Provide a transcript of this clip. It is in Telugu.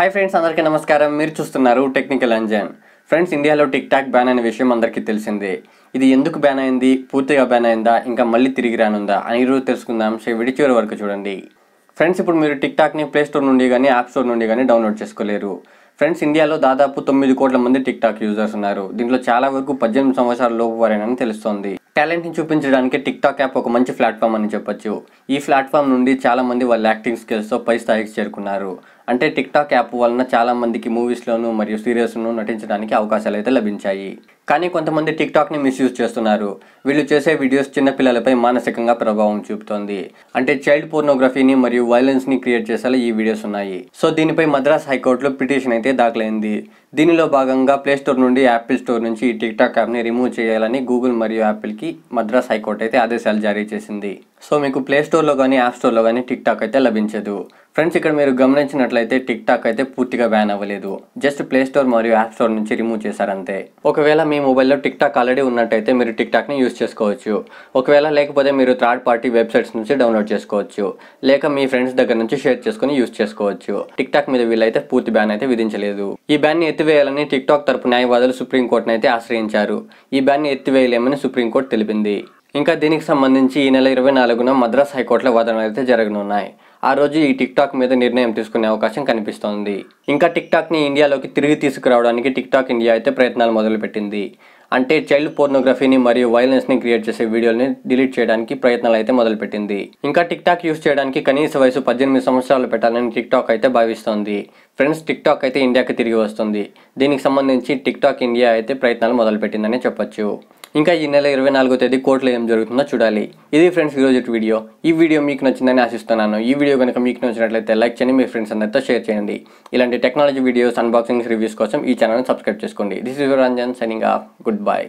హాయ్ ఫ్రెండ్స్ అందరికీ నమస్కారం. మీరు చూస్తున్నారు టెక్నికల్ అంజన్ ఫ్రెండ్స్ ఇండియాలో టిక్ టాక్ బ్యాన్ అనే విషయం అందరికీ తెలిసిందే. ఇది ఎందుకు బ్యాన్ అయింది? పూర్తిగా బ్యాన్ అయిందా? ఇంకా మళ్ళీ తిరిగి రానుందా? అని ఈరోజు తెలుసుకుందాం. సో వీడియో చివరి వరకు చూడండి. ఫ్రెండ్స్ ఇప్పుడు మీరు టిక్ టాక్ని ప్లే స్టోర్ నుండి కానీ యాప్ స్టోర్ నుండి కానీ డౌన్లోడ్ చేసుకోలేరు. ఫ్రెండ్స్ ఇండియాలో దాదాపు తొమ్మిది కోట్ల మంది టిక్ టాక్ యూజర్స్ ఉన్నారు. దీంట్లో చాలా వరకు పద్దెనిమిది సంవత్సరాల లోపు వారేనని తెలుస్తోంది. టాలెంట్ని చూపించడానికి టిక్ టాక్ యాప్ ఒక మంచి ప్లాట్ఫామ్ అని చెప్పొచ్చు. ఈ ప్లాట్ఫామ్ నుండి చాలా మంది వాళ్ళ యాక్టింగ్ స్కిల్స్తో పై స్థాయికి చేరుకున్నారు. అంటే టిక్ టాక్ యాప్ వలన చాలా మందికి మూవీస్లోను మరియు సీరియల్స్ను నటించడానికి అవకాశాలు అయితే లభించాయి. కానీ కొంతమంది టిక్టాక్ని మిస్యూజ్ చేస్తున్నారు. వీళ్ళు చేసే వీడియోస్ చిన్నపిల్లలపై మానసికంగా ప్రభావం చూపుతోంది. అంటే చైల్డ్ పోర్నోగ్రఫీని మరియు వైలెన్స్ని క్రియేట్ చేసేలా ఈ వీడియోస్ ఉన్నాయి. సో దీనిపై మద్రాస్ హైకోర్టులో పిటిషన్ అయితే దాఖలైంది. దీనిలో భాగంగా ప్లేస్టోర్ నుండి యాపిల్ స్టోర్ నుంచి ఈ టిక్టాక్ యాప్ని రిమూవ్ చేయాలని గూగుల్ మరియు యాపిల్కి మద్రాస్ హైకోర్టు అయితే ఆదేశాలు జారీ చేసింది. సో మీకు ప్లే స్టోర్లో కానీ యాప్ స్టోర్లో కానీ టిక్ టాక్ అయితే లభించదు. ఫ్రెండ్స్ ఇక్కడ మీరు గమనించినట్లయితే టిక్ టాక్ అయితే పూర్తిగా బ్యాన్ అవ్వలేదు. జస్ట్ ప్లే స్టోర్ మరియు యాప్ స్టోర్ నుంచి రిమూవ్ చేశారంతే. ఒకవేళ మీ మొబైల్లో టిక్ టాక్ ఆల్రెడీ ఉన్నట్టయితే మీరు టిక్ టాక్ని యూస్ చేసుకోవచ్చు. ఒకవేళ లేకపోతే మీరు థర్డ్ పార్టీ వెబ్సైట్స్ నుంచి డౌన్లోడ్ చేసుకోవచ్చు. లేక మీ ఫ్రెండ్స్ దగ్గర నుంచి షేర్ చేసుకుని యూస్ చేసుకోవచ్చు. టిక్ టాక్ మీద వీళ్ళైతే పూర్తి బ్యాన్ అయితే విధించలేదు. ఈ బ్యాన్ని ఎత్తివేయాలని టిక్ టాక్ తరపు న్యాయవాదులు సుప్రీంకోర్టును అయితే ఆశ్రయించారు. ఈ బ్యాన్ని ఎత్తివేయలేమని సుప్రీంకోర్టు తెలిపింది. ఇంకా దీనికి సంబంధించి ఈ నెల ఇరవై నాలుగున మద్రాస్ హైకోర్టులో వాదనలు అయితే జరగనున్నాయి. ఆ రోజు ఈ టిక్ టాక్ మీద నిర్ణయం తీసుకునే అవకాశం కనిపిస్తోంది. ఇంకా టిక్ టాక్ని ఇండియాలోకి తిరిగి తీసుకురావడానికి టిక్ టాక్ ఇండియా అయితే ప్రయత్నాలు మొదలుపెట్టింది. అంటే చైల్డ్ పోర్నోగ్రఫీని మరియు వైలెన్స్ని క్రియేట్ చేసే వీడియోని డిలీట్ చేయడానికి ప్రయత్నాలు అయితే మొదలుపెట్టింది. ఇంకా టిక్ టాక్ యూస్ చేయడానికి కనీస వయసు పద్దెనిమిది సంవత్సరాలు పెట్టాలని టిక్ టాక్ అయితే భావిస్తోంది. ఫ్రెండ్స్ టిక్ టాక్ అయితే ఇండియాకి తిరిగి వస్తుంది. దీనికి సంబంధించి టిక్ టాక్ ఇండియా అయితే ప్రయత్నాలు మొదలుపెట్టిందని చెప్పొచ్చు. ఇంకా ఈ నెల ఇరవై నాలుగో తేదీ కోర్టులో ఏం జరుగుతుందో చూడాలి. ఇది ఫ్రెండ్స్ ఈరోజు వీడియో. ఈ వీడియో మీకు నచ్చిందని ఆశిస్తున్నాను. ఈ వీడియో కనుక మీకు నచ్చినట్లయితే లైక్ చేయండి మీ ఫ్రెండ్స్ అందరితో షేర్ చేయండి. ఇలాంటి టెక్నాలజీ వీడియోస్ అన్బాక్సింగ్స్ రివ్యూస్ కోసం ఈ ఛానల్ని సబ్స్క్రైబ్ చేసుకోండి. This is Ranjan signing off goodbye